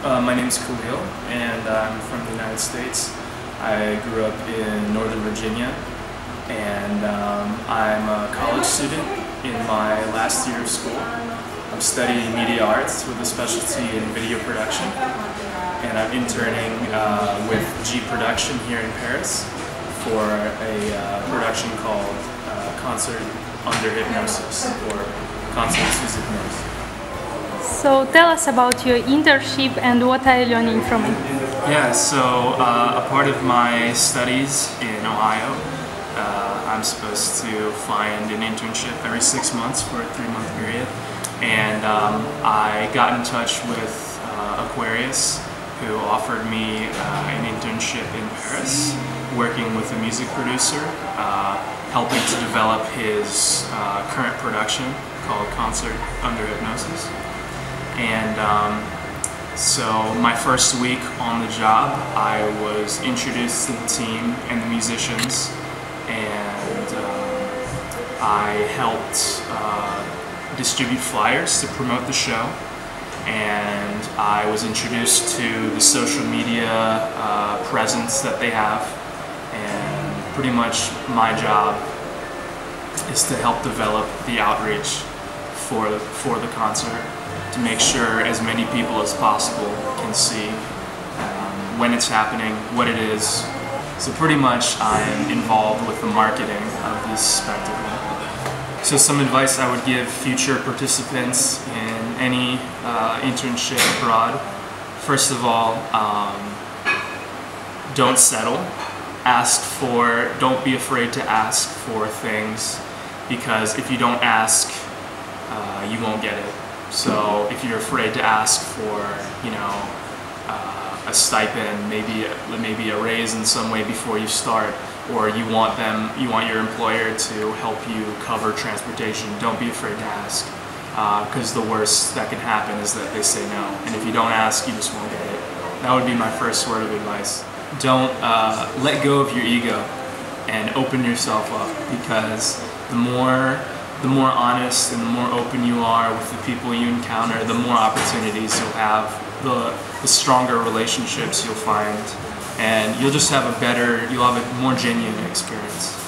Uh, my name is Khalil, and I'm from the United States. I grew up in Northern Virginia, and um, I'm a college student in my last year of school. I'm studying media arts with a specialty in video production, and I'm interning uh, with G Production here in Paris for a uh, production called uh, Concert Under Hypnosis, or Concert sous Hypnose. So tell us about your internship and what are you learning from it? Yeah, so uh, a part of my studies in Ohio, uh, I'm supposed to find an internship every six months for a three month period. And um, I got in touch with uh, Aquarius, who offered me uh, an internship in Paris, working with a music producer, uh, helping to develop his uh, current production called Concert Under Hypnosis. And um, so my first week on the job, I was introduced to the team and the musicians, and um, I helped uh, distribute flyers to promote the show. And I was introduced to the social media uh, presence that they have, and pretty much my job is to help develop the outreach for for the concert to make sure as many people as possible can see um, when it's happening, what it is. So pretty much I'm involved with the marketing of this spectacle. So some advice I would give future participants in any uh, internship abroad. First of all, um, don't settle. Ask for, don't be afraid to ask for things because if you don't ask, uh, you won't get it. So if you're afraid to ask for, you know, uh, a stipend, maybe a, maybe a raise in some way before you start, or you want them, you want your employer to help you cover transportation, don't be afraid to ask, because uh, the worst that can happen is that they say no, and if you don't ask, you just won't get it. That would be my first word of advice. Don't uh, let go of your ego and open yourself up, because the more the more honest and the more open you are with the people you encounter, the more opportunities you'll have, the, the stronger relationships you'll find, and you'll just have a better, you'll have a more genuine experience.